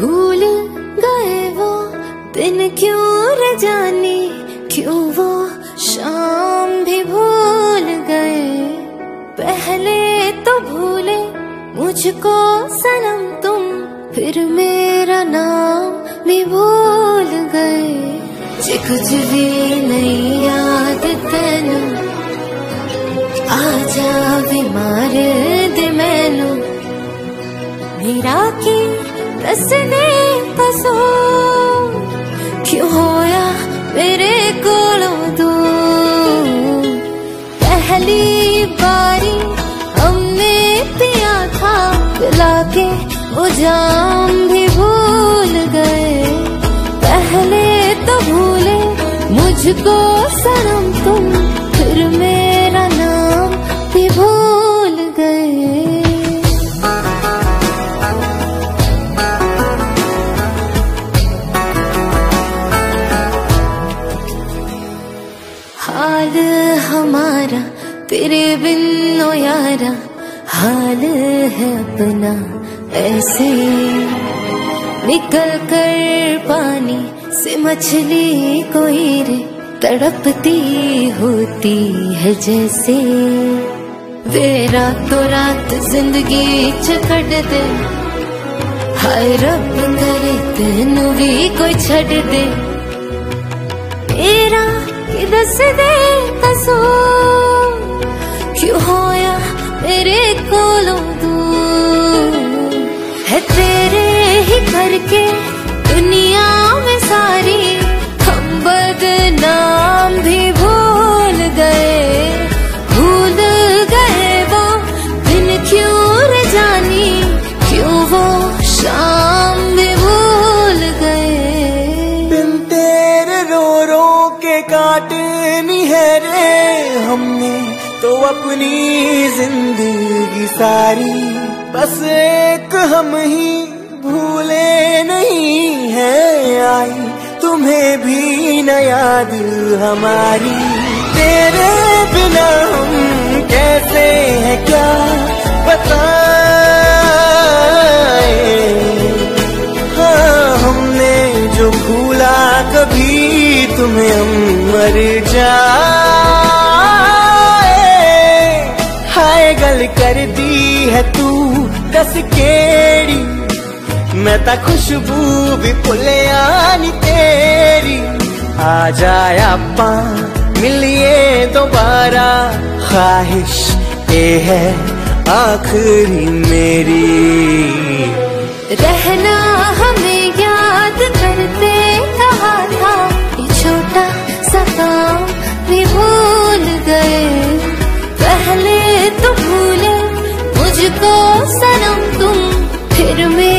भूल गए वो, दिन क्यों र क्यों वो शाम भी भूल गए? पहले तो भूले, मुझको सनम तुम, फिर मेरा नाम भी भूल गए। जे कुछ भी नहीं याद तेनू आ जावे मार दे मैनू। मेरा की दसने कसो क्यों होया मेरे पहली बारी हमने पिया था पिला के वो जाम भी भूल गए। पहले तो भूले मुझको सनम हमारा, तेरे बिन यारा, हाल है अपना, ऐसे निकल कर पानी से मछली कोई रे, तड़पती होती है जैसे। वे रातों रात ज़िंदगी चकड़ दे, हाय रब करे तेनू भी कोई छड़ दे। मेरा दस दे कसो क्यों होया मेरे कोलों दूर? है तेरे ही करके दुनिया में सारी काटनी है रे हमने तो अपनी ज़िंदगी सारी। बस एक हम ही भूले नहीं है आई, तुम्हें भी नया दिल हमारी। तेरे बिना हम कैसे हैं क्या बताए? मर जाए। हाय, गल कर दी है तू दस केड़ी। मैं ता खुशबू भी भुलिया नी तेरी। आ जाए आपा, मिलिए दोबारा। ख्वाहिश ये है आखिरी मेरी। रहना हमें फिर तो भूले मुझको सनम तुम फिर मेरे